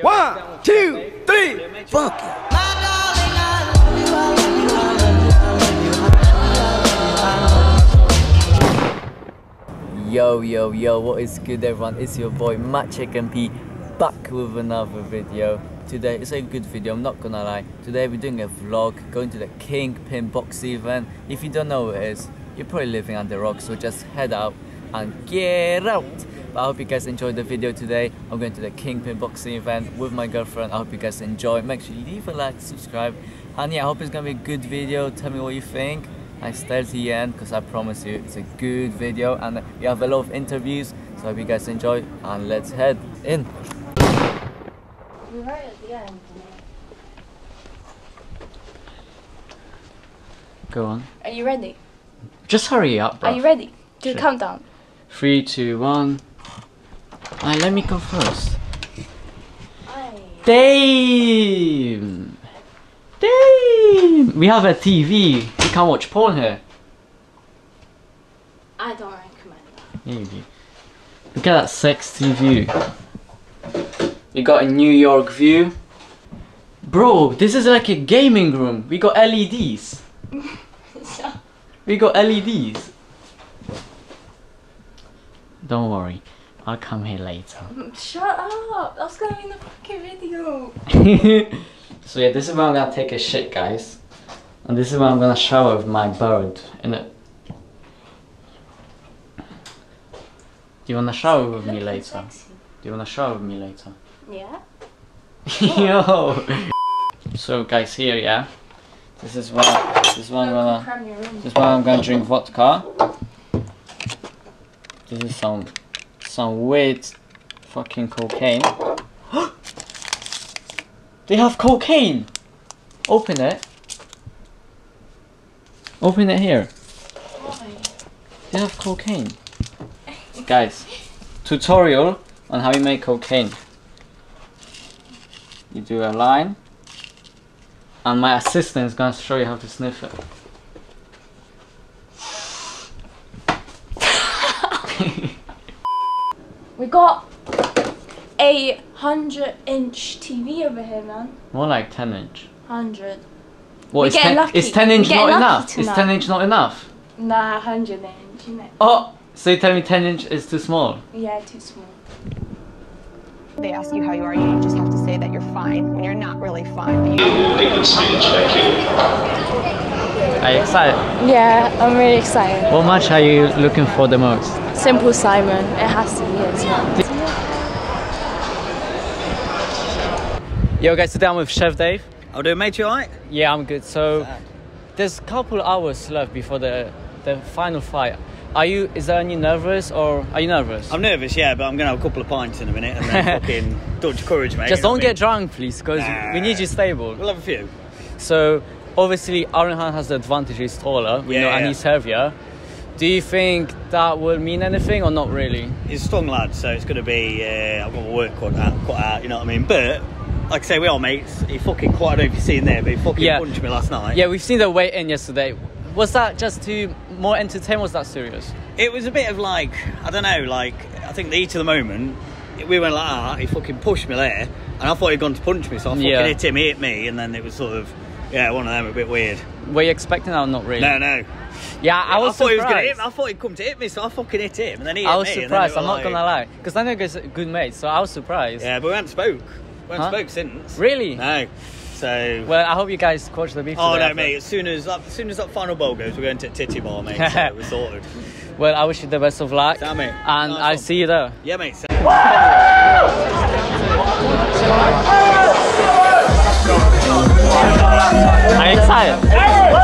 One, two, three, fuck it. Yo, yo, yo, what is good everyone? It's your boy Maciej MP back with another video. Today it's a good video, I'm not gonna lie. Today we're doing a vlog going to the King Pyn boxing event. If you don't know what it is, you're probably living under a rock, so just head out and get out. But I hope you guys enjoyed the video today. I'm going to the King Pyn boxing event with my girlfriend. I hope you guys enjoy. Make sure you leave a like, subscribe. And yeah, I hope it's gonna be a good video. Tell me what you think. I stay to the end because I promise you it's a good video and we have a lot of interviews. So I hope you guys enjoy and let's head in. We're right at the end. Go on. Are you ready? Just hurry up, bro. Are you ready? Do the countdown. Three, two, one. Alright, let me go first. Damn! Damn! We have a TV. We can't watch porn here. I don't recommend that. Yeah, you do. Look at that sexy view. We got a New York view. Bro, this is like a gaming room. We got LEDs. We got LEDs. Don't worry, I'll come here later. Shut up! That's gonna be in the fucking video. so yeah, this is where I'm gonna take a shit, guys. And this is where I'm gonna shower with my bird in it. Do you wanna shower with me later? Do you wanna shower with me later? Yeah? Yo. So guys, here, yeah. This is where, This is what I'm gonna. Cram your room. This is why I'm gonna drink vodka. This is some some weird fucking cocaine. they have cocaine! Open it. Open it here. Why? They have cocaine. Guys, tutorial on how you make cocaine. You do a line, and my assistant is gonna show you how to sniff it. We got a hundred inch TV over here, man. More like 10 inch. Hundred. What We're is getting 10, lucky. is 10 We're inch not lucky enough? Is 10 inch not enough? Nah, hundred inch. You know. Oh, so you tell me 10 inch is too small? Yeah, too small. They ask you how you are, you just have to say that you're fine when you're not really fine. But you Are you excited? Yeah, I'm really excited. What match are you looking for the most? Simple Simon. It has to be as well. Yo guys, today I'm with Chef Dave. I'll do, mate. You alright? Yeah, I'm good. So there's a couple hours left before the the final fight. Are you? Is there any nervous or are you nervous? I'm nervous, yeah, but I'm gonna have a couple of pints in a minute and then fucking don't courage, mate. Just don't get mean? drunk, please, because we need you stable. We'll have a few. So obviously, Arhan has the advantage; he's taller, we Yeah, know, and he's heavier. Do you think that will mean anything or not really? He's a strong lad, so it's gonna be. Uh, I've got my work cut out, out. You know what I mean? But like I say, we are mates. He fucking quite. I don't know if you've seen there, but he fucking Yeah. punched me last night. Yeah, we've seen the weight in yesterday. Was that just to more entertain? Was that serious? It was a bit of like I don't know, like I think the heat of the moment. We went like that. He fucking pushed me there, and I thought he'd gone to punch me, so I fucking Yeah. hit him. He hit me, and then it was sort of. Yeah, one of them a bit weird. Were you expecting that or not really? No, no. Yeah, I was thought he was surprised. gonna hit me. I thought he'd come to hit me, so I fucking hit him, and then he hit I was me. surprised. I'm was not like- gonna lie, because I know he's a good mate, so I was surprised. Yeah, but we haven't spoke. We haven't Huh? spoke since. Really? No. So. Well, I hope you guys quash the beef. oh today no, after. mate! As soon as that, as soon as that final ball goes, we're going to Titty Bar, mate. So we're sorted. Well, I wish you the best of luck, Damn it. and Nice I'll one. see you there. Yeah, mate. You excited?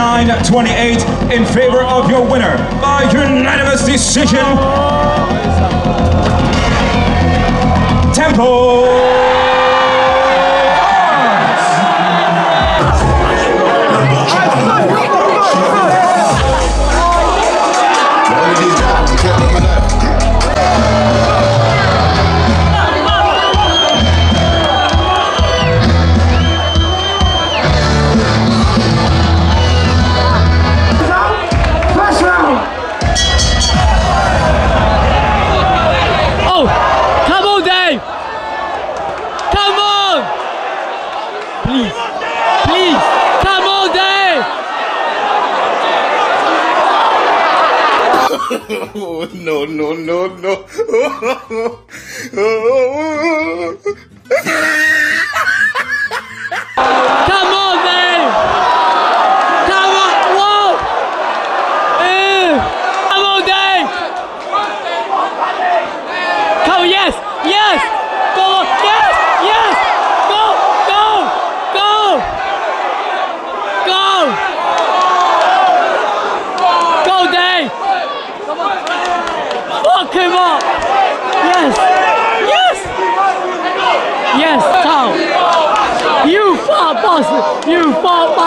29-28 in favor of your winner by unanimous decision. Tempo!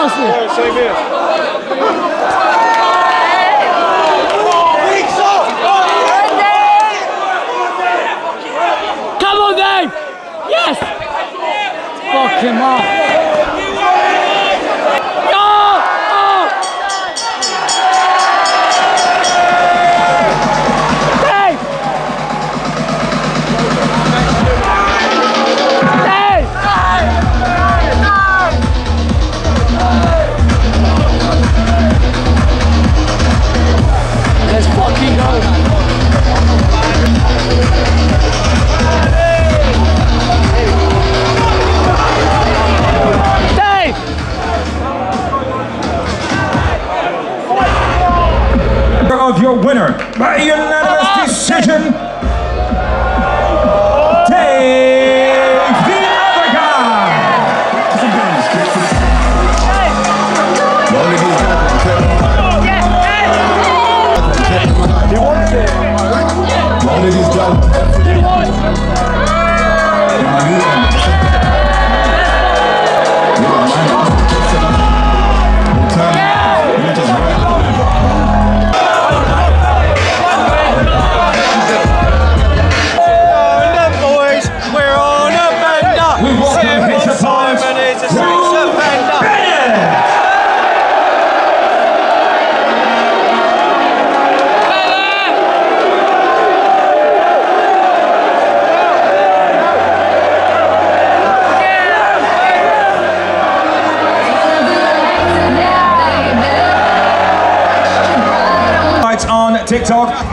Johnson. Come on, Dave. Yes! Fuck him off.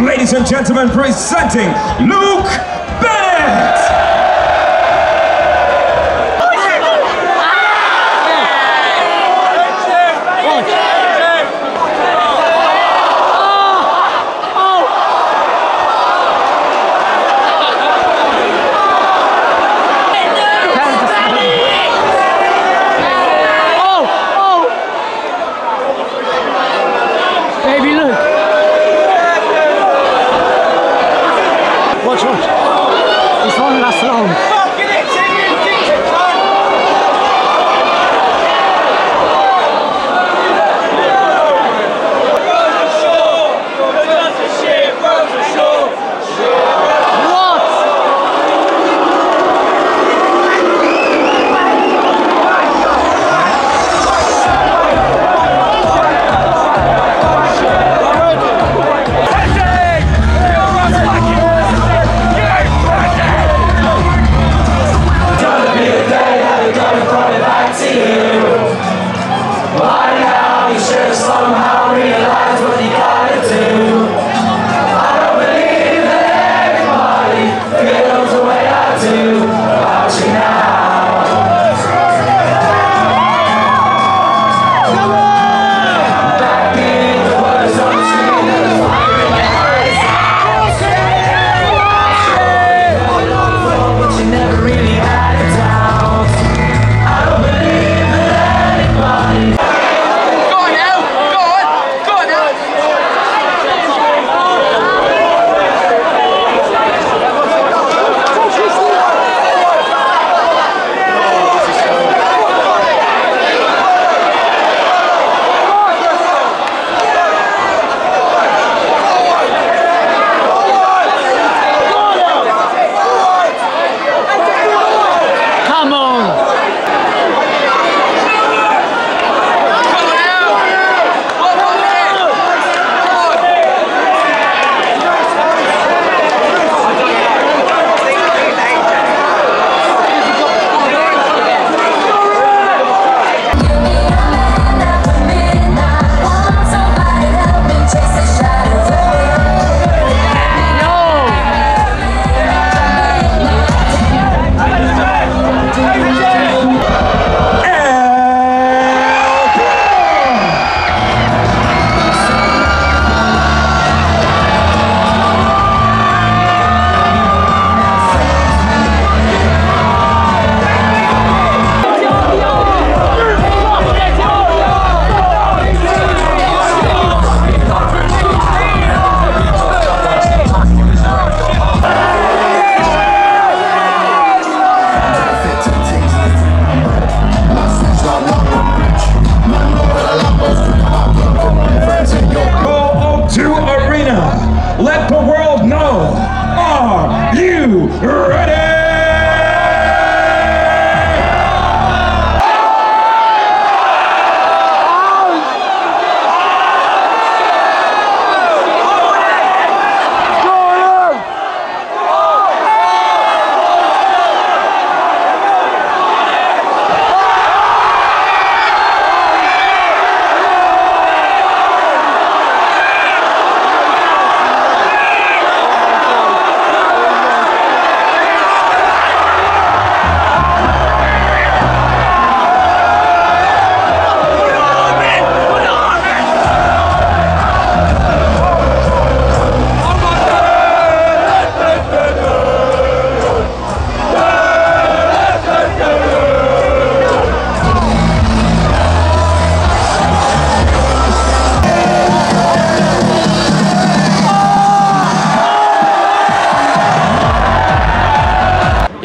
Ladies and gentlemen, presenting Lou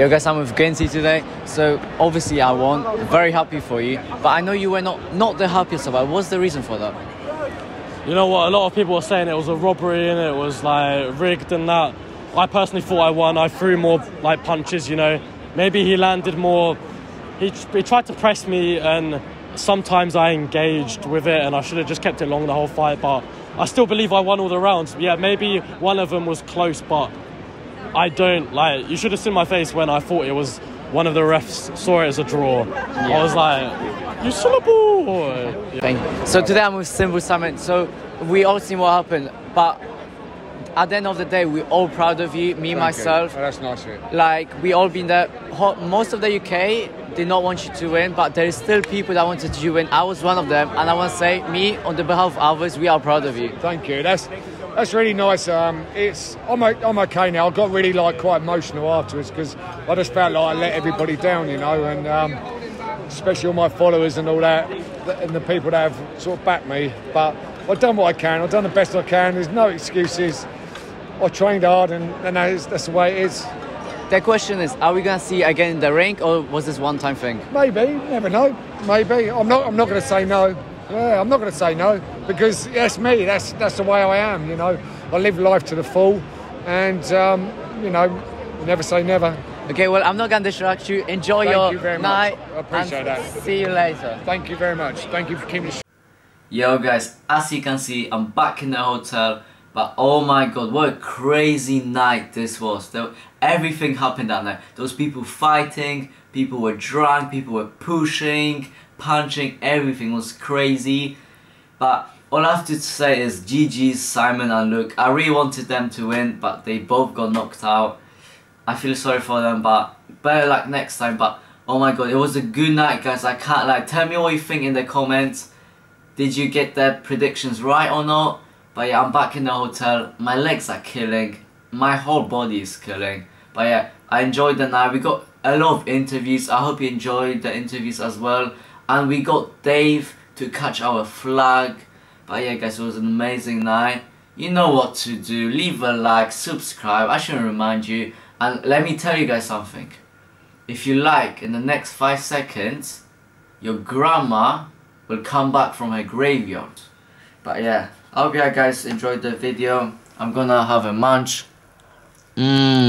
Yo guys, I'm with Genzi today. So obviously I won. Very happy for you. But I know you were not not the happiest about. it. What's the reason for that? You know what? A lot of people were saying it was a robbery and it was like rigged and that. I personally thought I won. I threw more like punches. You know, maybe he landed more. He, he tried to press me and sometimes I engaged with it and I should have just kept it long the whole fight. But I still believe I won all the rounds. Yeah, maybe one of them was close, but I don't like. You should have seen my face when I thought it was. One of the refs saw it as a draw. I was like, "You son of a boy!" Thank you. So today I'm with Simple Simon. So we all seen what happened, but at the end of the day, we're all proud of you. Me, myself. Oh, that's nice of you. Like we all been there. Most of the UK did not want you to win, but there is still people that wanted you to win. I was one of them, and I want to say, me on the behalf of others, we are proud of you. Thank you. That's that's really nice. Um, it's I'm, I'm okay now. I got really like quite emotional afterwards because I just felt like I let everybody down, you know, and um, especially all my followers and all that, and the people that have sort of backed me. But I've done what I can. I've done the best I can. There's no excuses. I trained hard, and, and that is, that's the way it is. The question is, are we gonna see again in the ring, or was this one-time thing? Maybe, never know. Maybe. I'm not. I'm not going to say no. Yeah, I'm not going to say no because that's me. That's that's the way I am. You know, I live life to the full, and um, you know, never say never. Okay, well, I'm not gonna distract you. Enjoy Thank your you very much. night. I appreciate and that. See you later. Thank you very much. Thank you for keeping. the Yo guys, as you can see, I'm back in the hotel, but oh my god, what a crazy night this was. There, everything happened that night. There was people fighting, people were drunk, people were pushing, punching, everything was crazy. But all I have to say is GG's Simon and Luke. I really wanted them to win, but they both got knocked out. I feel sorry for them, but better luck next time. But oh my god, it was a good night, guys. I can't like tell me what you think in the comments. Did you get their predictions right or not? But yeah, I'm back in the hotel. My legs are killing. My whole body is killing. But yeah, I enjoyed the night. We got a lot of interviews. I hope you enjoyed the interviews as well. And we got Dave to catch our flag. But yeah, guys, it was an amazing night. You know what to do. Leave a like, subscribe. I shouldn't remind you. And let me tell you guys something. If you like, in the next 5 seconds, your grandma will come back from her graveyard. But yeah, I hope you guys enjoyed the video. I'm gonna have a munch. Mmm.